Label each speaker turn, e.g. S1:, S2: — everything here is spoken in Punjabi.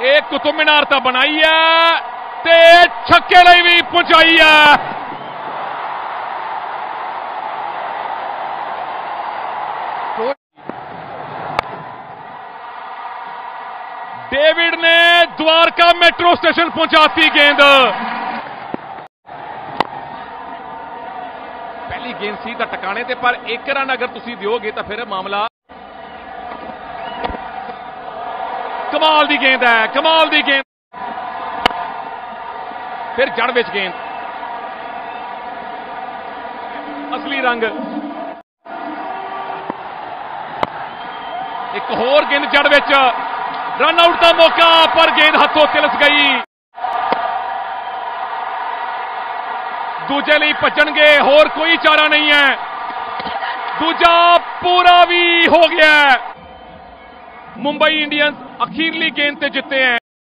S1: ਇਹ ਕੁਤੁਬ ਮਿਨਾਰ ਤਾਂ ਬਣਾਈ ਹੈ ਤੇ ਛੱਕੇ ਲਈ ਵੀ ਪਹੁੰਚਾਈ ਹੈ। ਡੇਵਿਡ ਨੇ ਦਵਾਰਕਾ ਮੈਟਰੋ ਸਟੇਸ਼ਨ ਪਹੁੰਚਾਤੀ ਗੇਂਦ। ਪਹਿਲੀ ਗੇਂਦ ਸੀ ਤਾਂ ਟਿਕਾਣੇ ਤੇ, ਪਰ ਇੱਕ ਰਨ ਅਗਰ ਤੁਸੀਂ ਦਿਓਗੇ ਤਾਂ ਫਿਰ ਮਾਮਲਾ ਕਮਾਲ ਦੀ ਗੇਂਦ ਹੈ, ਕਮਾਲ ਦੀ ਗੇਂਦ। ਫਿਰ ਜੜ ਵਿੱਚ ਗੇਂਦ। ਅਸਲੀ ਰੰਗ। ਇੱਕ ਹੋਰ ਗੇਂਦ ਜੜ ਵਿੱਚ। ਰਨ ਆਊਟ ਦਾ ਮੌਕਾ, ਪਰ ਗੇਂਦ ਹੱਥੋਂ ਤਿਲਸ ਗਈ। ਦੂਜੇ ਲਈ ਭੱਜਣਗੇ, ਹੋਰ ਕੋਈ ਚਾਰਾ ਨਹੀਂ ਹੈ। ਦੂਜਾ ਪੂਰਾ ਵੀ ਹੋ ਗਿਆ। ਹੈ। ਮੁੰਬਈ ਇੰਡੀਅਨਸ ਅਖੀਰਲੀ ਗੇਂਦ ਤੇ ਜਿੱਤੇ ਹੈ